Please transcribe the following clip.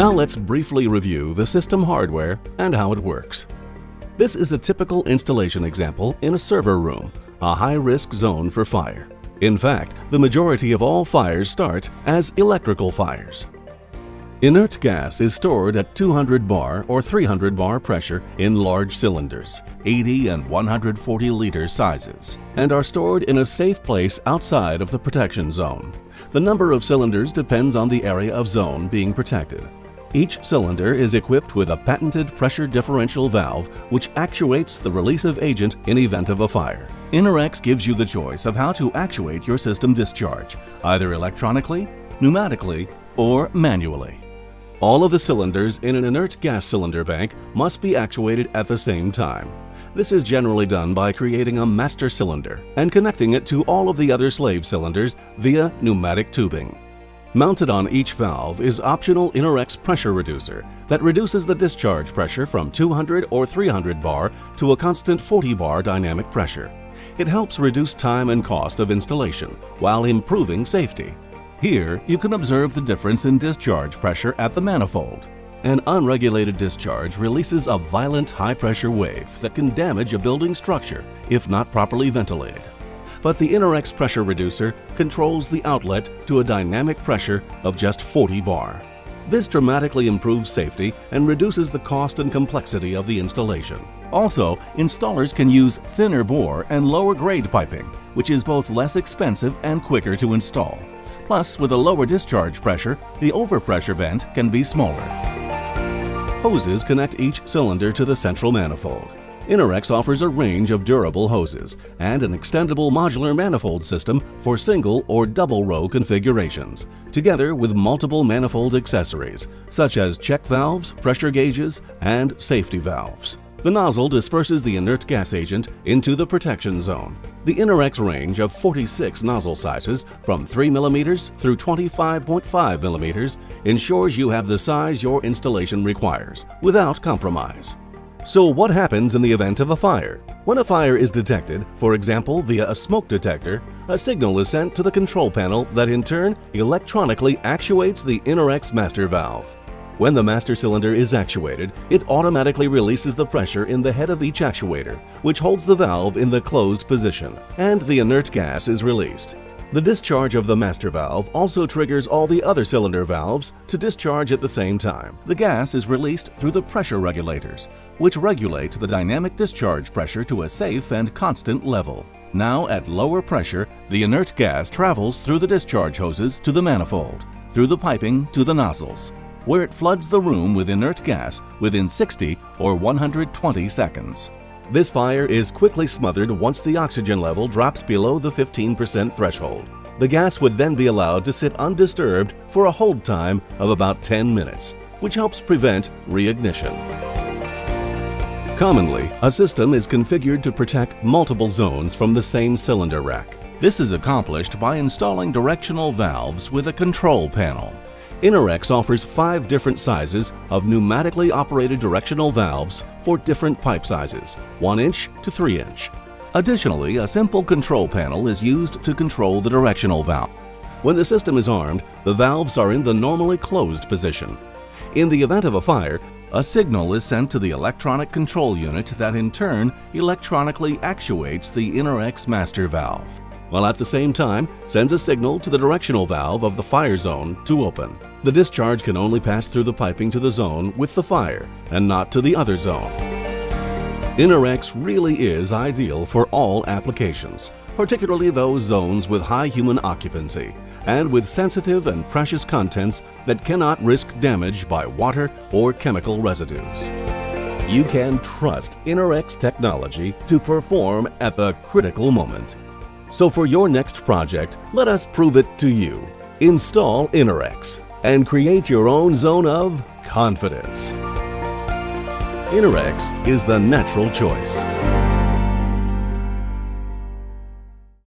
Now let's briefly review the system hardware and how it works. This is a typical installation example in a server room, a high-risk zone for fire. In fact, the majority of all fires start as electrical fires. Inert gas is stored at 200 bar or 300 bar pressure in large cylinders, 80 and 140 liter sizes, and are stored in a safe place outside of the protection zone. The number of cylinders depends on the area of zone being protected. Each cylinder is equipped with a patented pressure differential valve which actuates the release of agent in event of a fire. Inerex gives you the choice of how to actuate your system discharge, either electronically, pneumatically, or manually. All of the cylinders in an inert gas cylinder bank must be actuated at the same time. This is generally done by creating a master cylinder and connecting it to all of the other slave cylinders via pneumatic tubing. Mounted on each valve is optional Inerex pressure reducer that reduces the discharge pressure from 200 or 300 bar to a constant 40 bar dynamic pressure. It helps reduce time and cost of installation while improving safety. Here, you can observe the difference in discharge pressure at the manifold. An unregulated discharge releases a violent high-pressure wave that can damage a building structure if not properly ventilated but the Inerex pressure reducer controls the outlet to a dynamic pressure of just 40 bar. This dramatically improves safety and reduces the cost and complexity of the installation. Also, installers can use thinner bore and lower grade piping, which is both less expensive and quicker to install. Plus, with a lower discharge pressure, the overpressure vent can be smaller. Hoses connect each cylinder to the central manifold. Inerex offers a range of durable hoses and an extendable modular manifold system for single or double row configurations, together with multiple manifold accessories such as check valves, pressure gauges, and safety valves. The nozzle disperses the inert gas agent into the protection zone. The Inerex range of 46 nozzle sizes from 3mm through 25.5mm ensures you have the size your installation requires without compromise. So what happens in the event of a fire? When a fire is detected, for example via a smoke detector, a signal is sent to the control panel that in turn electronically actuates the Inerex master valve. When the master cylinder is actuated, it automatically releases the pressure in the head of each actuator, which holds the valve in the closed position, and the inert gas is released. The discharge of the master valve also triggers all the other cylinder valves to discharge at the same time. The gas is released through the pressure regulators, which regulate the dynamic discharge pressure to a safe and constant level. Now at lower pressure, the inert gas travels through the discharge hoses to the manifold, through the piping to the nozzles, where it floods the room with inert gas within 60 or 120 seconds. This fire is quickly smothered once the oxygen level drops below the 15% threshold. The gas would then be allowed to sit undisturbed for a hold time of about 10 minutes, which helps prevent reignition. Commonly, a system is configured to protect multiple zones from the same cylinder rack. This is accomplished by installing directional valves with a control panel. Inerex offers five different sizes of pneumatically operated directional valves for different pipe sizes, 1 inch to 3 inch. Additionally, a simple control panel is used to control the directional valve. When the system is armed, the valves are in the normally closed position. In the event of a fire, a signal is sent to the electronic control unit that in turn electronically actuates the Inerex master valve while at the same time sends a signal to the directional valve of the fire zone to open. The discharge can only pass through the piping to the zone with the fire and not to the other zone. Inerex really is ideal for all applications, particularly those zones with high human occupancy and with sensitive and precious contents that cannot risk damage by water or chemical residues. You can trust Inerex technology to perform at the critical moment. So for your next project, let us prove it to you. Install Inerex and create your own zone of confidence. Inerex is the natural choice.